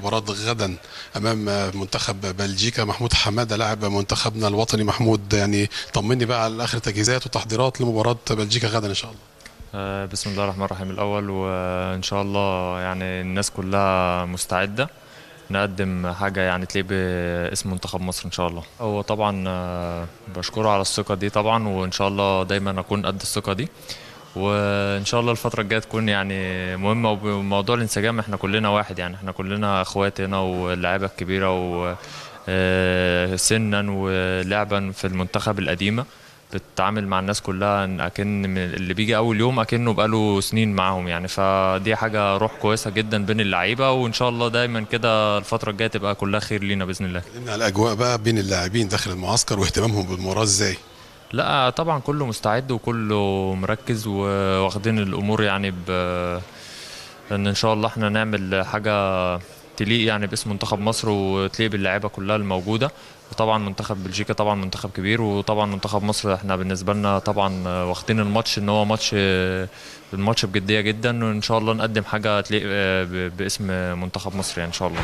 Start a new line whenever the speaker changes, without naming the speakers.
المباراة غدا أمام منتخب بلجيكا. محمود حمادة لاعب منتخبنا الوطني. محمود يعني طمني بقى على آخر التجهيزات والتحضيرات لمباراة بلجيكا غدا إن شاء الله.
آه، بسم الله الرحمن الرحيم. الأول وإن شاء الله يعني الناس كلها مستعدة نقدم حاجة يعني تليق باسم منتخب مصر إن شاء الله. هو طبعا آه، بشكره على الثقة دي طبعا وإن شاء الله دايما أكون قد الثقة دي. وإن شاء الله الفترة الجاية تكون يعني مهمة وبموضوع الانسجام إحنا كلنا واحد يعني إحنا كلنا إخوات هنا واللعيبة الكبيرة و آه، سنا ولعبا في المنتخب القديمة بتتعامل مع الناس كلها أكن اللي بيجي أول يوم أكنه بقاله سنين معاهم يعني. فدي حاجة روح كويسة جدا بين اللعيبة وإن شاء الله دايما كده الفترة الجاية تبقى كلها خير لينا بإذن الله.
الأجواء بقى بين اللاعبين داخل المعسكر واهتمامهم بالمباراة إزاي؟
لا طبعا كله مستعد وكله مركز واخدين الأمور يعني ب إن ان شاء الله إحنا نعمل حاجة تليق يعني باسم منتخب مصر وتليق باللعيبة كلها الموجودة. وطبعا منتخب بلجيكا طبعا منتخب كبير وطبعا منتخب مصر إحنا بالنسبة لنا طبعا واخدين الماتش إن هو ماتش الماتش بجدية جدا وإن شاء الله نقدم حاجة تليق ب- باسم منتخب مصر يعني إن شاء الله.